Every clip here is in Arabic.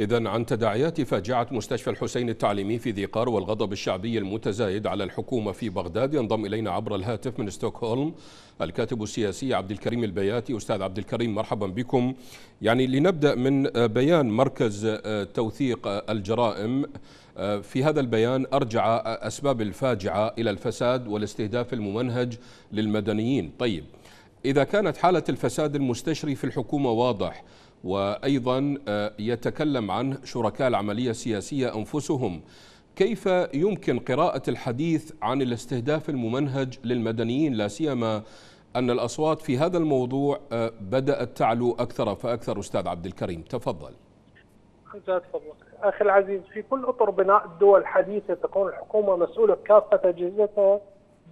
إذا عن تداعيات فاجعة مستشفى الحسين التعليمي في ذي قار والغضب الشعبي المتزايد على الحكومة في بغداد ينضم إلينا عبر الهاتف من ستوكهولم الكاتب السياسي عبد الكريم البياتي. أستاذ عبد الكريم مرحبا بكم. يعني لنبدأ من بيان مركز توثيق الجرائم. في هذا البيان أرجع أسباب الفاجعة إلى الفساد والاستهداف الممنهج للمدنيين. طيب إذا كانت حالة الفساد المستشري في الحكومة واضح وأيضا آه، يتكلم عن شركاء العملية السياسية أنفسهم. كيف يمكن قراءة الحديث عن الاستهداف الممنهج للمدنيين؟ لا سيما أن الأصوات في هذا الموضوع آه، بدأت تعلو أكثر فأكثر. أستاذ عبد الكريم تفضل. أخي العزيز في كل أطر بناء الدول الحديثه تكون الحكومة مسؤولة بكافة أجهزتها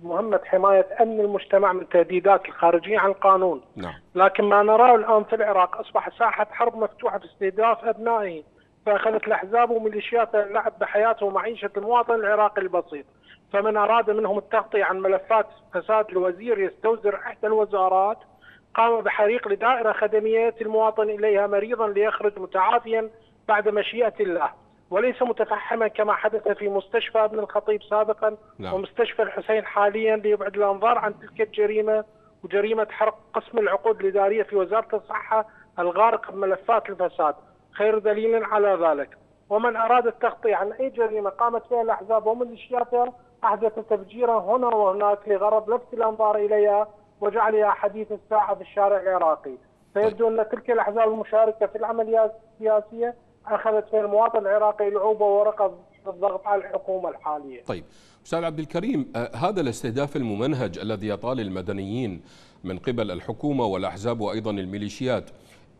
مهمة حماية أمن المجتمع من تهديدات الخارجية عن القانون نعم. لكن ما نراه الآن في العراق أصبح ساحة حرب مفتوحة في استهداف أبنائه فأخذت الأحزاب وميليشياتها اللعب بحياته ومعيشة المواطن العراقي البسيط. فمن أراد منهم التغطية عن ملفات فساد الوزير يستوزر إحدى الوزارات قام بحريق لدائرة خدمية المواطن إليها مريضا ليخرج متعافيا بعد مشيئة الله. وليس متفحما كما حدث في مستشفى ابن الخطيب سابقا. نعم. ومستشفى الحسين حاليا ليبعد الأنظار عن تلك الجريمة وجريمة حرق قسم العقود الإدارية في وزارة الصحة الغارق بملفات الفساد. خير دليل على ذلك. ومن أراد التغطية عن أي جريمة قامت بها الأحزاب وميليشياتها أحدث تفجيرا هنا وهناك لغرض لفت الأنظار إليها وجعلها حديث الساعة في الشارع العراقي. فيبدو أن تلك الأحزاب المشاركة في العمليات السياسيه أخذت في المواطن العراقي لعوبه ورقه الضغط على الحكومة الحالية. طيب أستاذ عبد الكريم آه، هذا الاستهداف الممنهج الذي يطال المدنيين من قبل الحكومة والأحزاب وأيضا الميليشيات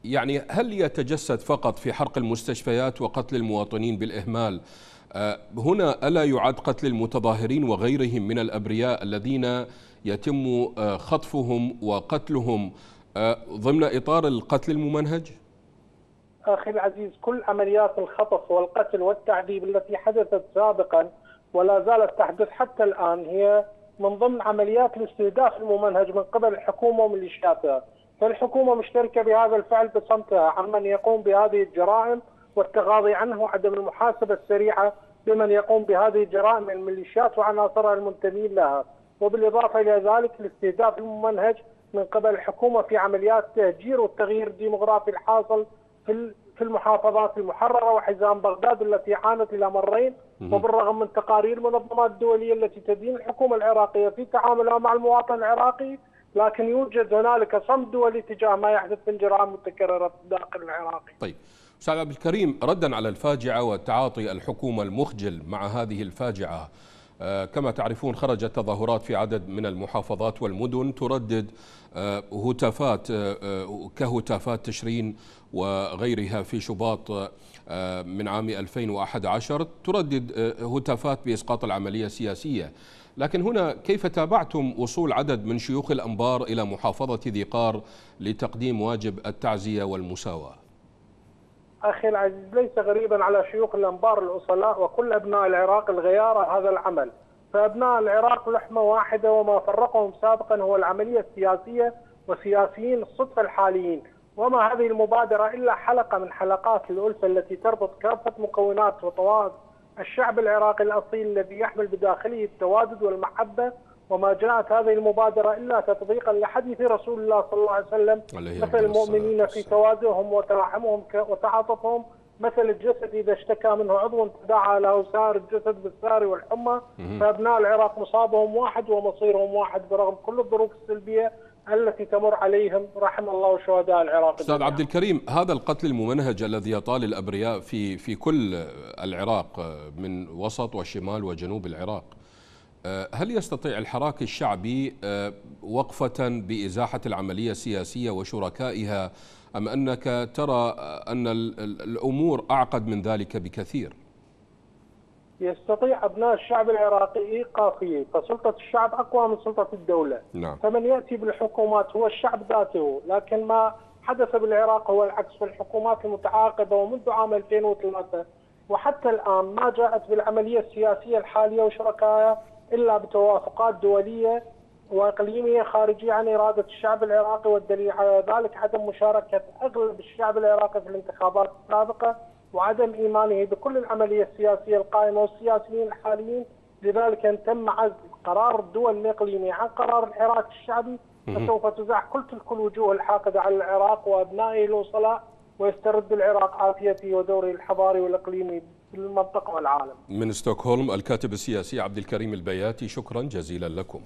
يعني هل يتجسد فقط في حرق المستشفيات وقتل المواطنين بالإهمال؟ آه، هنا ألا يعد قتل المتظاهرين وغيرهم من الأبرياء الذين يتم آه، خطفهم وقتلهم ضمن إطار القتل الممنهج؟ أخي العزيز كل عمليات الخطف والقتل والتعذيب التي حدثت سابقا ولا زالت تحدث حتى الآن هي من ضمن عمليات الاستهداف الممنهج من قبل الحكومة وميليشياتها، فالحكومة مشتركة بهذا الفعل بصمتها عمن يقوم بهذه الجرائم والتغاضي عنه وعدم المحاسبة السريعة بمن يقوم بهذه الجرائم من الميليشيات وعناصرها المنتمين لها، وبالإضافة إلى ذلك الاستهداف الممنهج من قبل الحكومة في عمليات التهجير والتغيير الديمغرافي الحاصل في في المحافظات المحررة وحزام بغداد التي عانت إلى مرين وبالرغم من تقارير المنظمات الدوليه التي تدين الحكومة العراقية في تعاملها مع المواطن العراقي لكن يوجد هنالك صمت دولي تجاه ما يحدث من جرائم متكرره في الداخل العراقي. طيب أستاذ عبد الكريم ردا على الفاجعة وتعاطي الحكومة المخجل مع هذه الفاجعة كما تعرفون خرجت تظاهرات في عدد من المحافظات والمدن تردد آه، هتافات آه، كهتافات تشرين وغيرها في شباط من عام 2011 تردد هتافات بإسقاط العملية السياسية. لكن هنا كيف تابعتم وصول عدد من شيوخ الأنبار إلى محافظة ذي قار لتقديم واجب التعزية والمساواة؟ أخي العزيز ليس غريبا على شيوخ الأنبار الأصلاء وكل أبناء العراق الغيارة هذا العمل. فأبناء العراق لحمة واحدة وما فرقهم سابقا هو العملية السياسية وسياسيين الصدفة الحاليين. وما هذه المبادرة إلا حلقة من حلقات الألفة التي تربط كافة مكونات وطوائف الشعب العراقي الأصيل الذي يحمل بداخله التوادد والمحبة وما جاءت هذه المبادرة إلا تطبيقا لحديث رسول الله صلى الله عليه وسلم. مثل المؤمنين في توادهم وتراحمهم وتعاطفهم. مثل الجسد إذا اشتكى منه عضو تداعى له سائر الجسد بالسار والحمى. فأبناء العراق مصابهم واحد ومصيرهم واحد برغم كل الظروف السلبية التي تمر عليهم. رحم الله شهداء العراق. أستاذ عبد الكريم هذا القتل الممنهج الذي يطال الأبرياء في في كل العراق من وسط وشمال وجنوب العراق. هل يستطيع الحراك الشعبي آه، وقفة بإزاحة العملية السياسية وشركائها أم أنك ترى أن الأمور أعقد من ذلك بكثير؟ يستطيع أبناء الشعب العراقي إيقافية فسلطة الشعب أقوى من سلطة الدولة نعم. فمن يأتي بالحكومات هو الشعب ذاته لكن ما حدث بالعراق هو العكس في الحكومات المتعاقبة ومنذ عام 2003 وحتى الآن ما جاءت بالعملية السياسية الحالية وشركائها إلا بتوافقات دولية وإقليمية خارجية عن إرادة الشعب العراقي والدليل على ذلك عدم مشاركة أغلب الشعب العراقي في الانتخابات السابقة وعدم إيمانه بكل العملية السياسية القائمة والسياسيين الحاليين. لذلك أن تم عزل قرار الدول الاقليميه عن قرار الحراك الشعبي. فسوف تزاح كل تلك الوجوه الحاقدة على العراق وابنائه الوصلاء ويسترد العراق عافيته ودوره الحضاري والإقليمي في المنطقة والعالم. من ستوكهولم الكاتب السياسي عبد الكريم البياتي شكرا جزيلا لكم.